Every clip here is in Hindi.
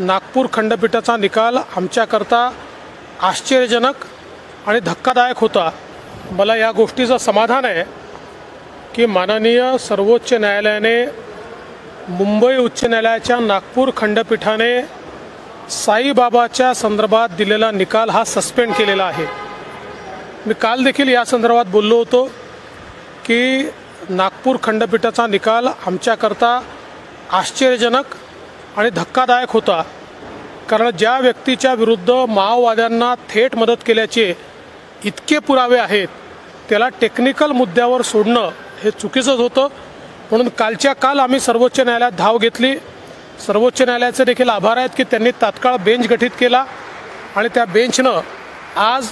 नागपूर खंडपीठाचा निकाल आमच्याकरता आश्चर्यजनक आणि धक्कादायक होता. मला या गोष्टीचं समाधान आहे की माननीय सर्वोच्च न्यायालयाने मुंबई उच्च न्यायालयाच्या नागपूर खंडपीठाने साईबाबाच्या संदर्भात दिलेला निकाल हा सस्पेंड केलेला आहे. मी काल देखील या संदर्भात बोललो होतो की नागपूर खंडपीठाचा निकाल आमच्याकरता आश्चर्यजनक आणि धक्कादायक होता. कारण ज्या व्यक्तीच्या विरुद्ध माओवाद्यांना थेट मदत केल्याचे इतके पुरावे आहेत त्याला टेक्निकल मुद्द्यावर सोडणं हे चुकीचंच होतं. म्हणून कालच्या काल आम्ही सर्वोच्च न्यायालयात धाव घेतली. सर्वोच्च न्यायालयाचे देखील आभार आहेत की त्यांनी तात्काळ बेंच गठीत केला आणि त्या बेंचनं आज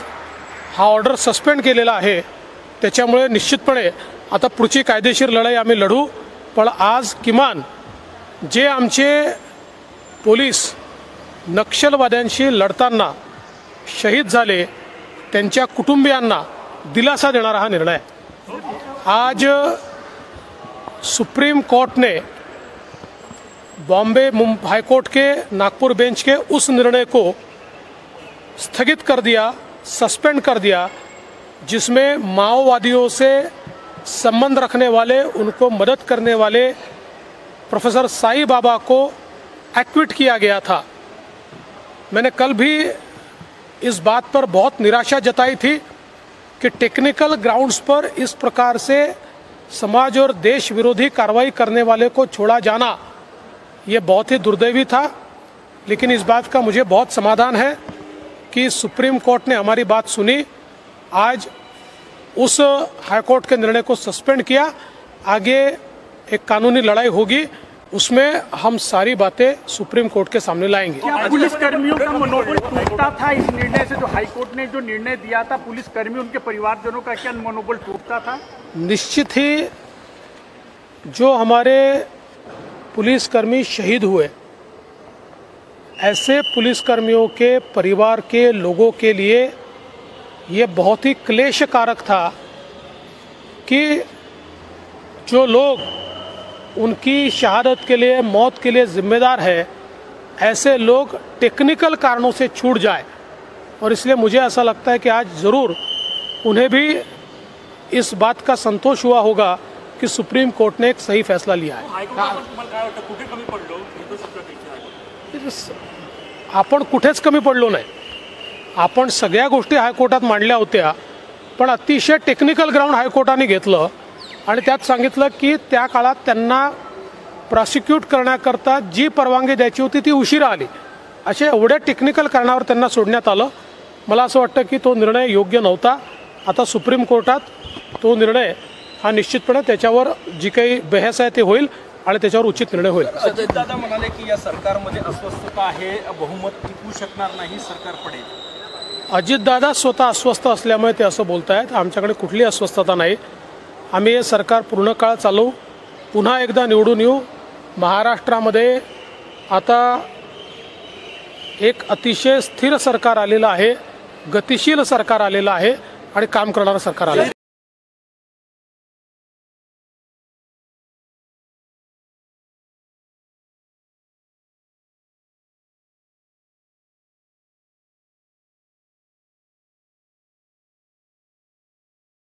हा ऑर्डर सस्पेंड केलेला आहे. त्याच्यामुळे निश्चितपणे आता पुढची कायदेशीर लढाई आम्ही लढू. पण आज किमान जे आमचे पोलीस नक्षलवाद्यांशी लढताना शहीद झाले त्यांच्या कुटुंबियांना दिलासा देणारा हा निर्णय. आज सुप्रीम कोर्ट ने बॉम्बे हाईकोर्ट के, नागपुर बेंच के उस निर्णय को स्थगित कर दिया, सस्पेंड कर दिया, जिसमें माओवादियों से संबंध रखने वाले, उनको मदद करने वाले प्रोफेसर साई बाबा को एक्विट किया गया था। मैंने कल भी इस बात पर बहुत निराशा जताई थी कि टेक्निकल ग्राउंड्स पर इस प्रकार से समाज और देश विरोधी कार्रवाई करने वाले को छोड़ा जाना, ये बहुत ही दुर्दैवी था। लेकिन इस बात का मुझे बहुत समाधान है कि सुप्रीम कोर्ट ने हमारी बात सुनी। आज उस हाईकोर्ट के निर्णय को सस्पेंड किया। आगे एक कानूनी लड़ाई होगी। उसमें हम सारी बातें सुप्रीम कोर्ट के सामने लाएँगे। क्या पुलिस कर्मियों का मनोबल टूटता था इस निर्णय से? जो हाईकोर्ट ने जो निर्णय दिया था पुलिस कर्मी उनके परिवारजनों का क्या मनोबल टूटता था? निश्चित ही जो हमारे पुलिसकर्मी शहीद हुए ऐसे पुलिसकर्मियों के परिवार के लोगों के लिए ये बहुत ही क्लेशकारक था कि जो लोग उनकी शहादत के लिए मौत के लिए जिम्मेदार है ऐसे लोग टेक्निकल कारणों से छूट जाए। और इसलिए मुझे ऐसा लगता है कि आज ज़रूर उन्हें भी इस बात का संतोष हुआ होगा कि सुप्रीम कोर्ट ने एक सही फैसला लिया है। आपण कुठेच कमी पडलो नाही। आपण सगळ्या गोष्टी हायकोर्टात मांडल्या होत्या पण अतिशय टेक्निकल ग्राउंड हायकोर्टाने घेतलं आणि त्यात सांगितलं की त्या काळात त्यांना प्रॉसिक्यूट करण्याकरता जी परवानगी द्यायची होती ती उशिरा आली. अशा एवढ्या टेक्निकल कारणावर त्यांना सोडण्यात आलं. मला असं वाटतं की तो निर्णय योग्य नव्हता. आता सुप्रीम कोर्टात तो निर्णय हा निश्चितपणे त्याच्यावर जी काही बहस आहे ते होईल आणि त्याच्यावर उचित निर्णय होईल. अजितदादा म्हणाले की या सरकारमध्ये अस्वस्थता आहे बहुमत टिकू शकणार नाही सरकार पडेल. अजितदादा स्वतः अस्वस्थ असल्यामुळे ते असं बोलत आहेत आमच्याकडे कुठली अस्वस्थता नाही. आम्ही हे सरकार पूर्ण काळ चालवू. पुन्हा एकदा निवडून येऊ. महाराष्ट्रामध्ये आता एक अतिशय स्थिर सरकार आलेलं आहे गतिशील सरकार आलेलं आहे आणि काम करणारं सरकार आलं आहे.